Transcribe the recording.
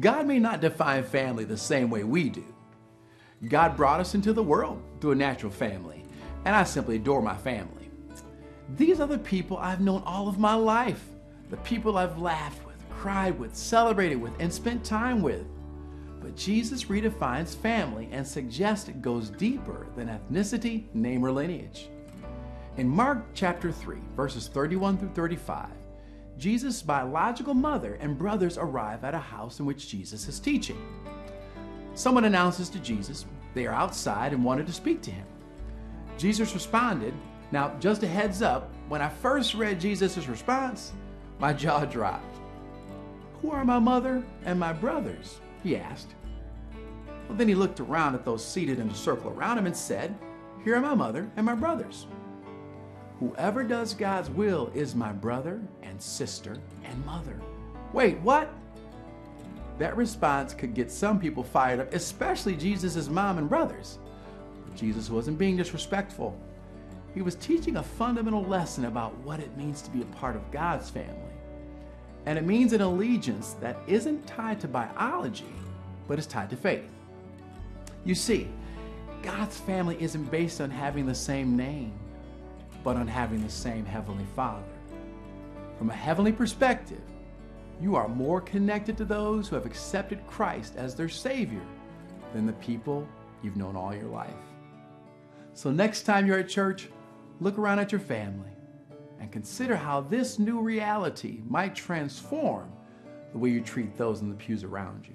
God may not define family the same way we do. God brought us into the world through a natural family, and I simply adore my family. These are the people I've known all of my life, the people I've laughed with, cried with, celebrated with, and spent time with. But Jesus redefines family and suggests it goes deeper than ethnicity, name, or lineage. In Mark chapter 3, verses 31 through 35, Jesus' biological mother and brothers arrive at a house in which Jesus is teaching. Someone announces to Jesus they are outside and wanted to speak to him. Jesus responded, Now, just a heads up, when I first read Jesus' response, my jaw dropped. Who are my mother and my brothers? he asked. Well, then he looked around at those seated in a circle around him and said, Here are my mother and my brothers. Whoever does God's will is my brother and sister and mother. Wait, what? That response could get some people fired up, especially Jesus' mom and brothers. Jesus wasn't being disrespectful. He was teaching a fundamental lesson about what it means to be a part of God's family. And it means an allegiance that isn't tied to biology, but is tied to faith. You see, God's family isn't based on having the same name, but on having the same Heavenly Father. From a heavenly perspective, you are more connected to those who have accepted Christ as their Savior than the people you've known all your life. So, next time you're at church, look around at your family and consider how this new reality might transform the way you treat those in the pews around you.